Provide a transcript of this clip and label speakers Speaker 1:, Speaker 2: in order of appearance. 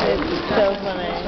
Speaker 1: it's so funny.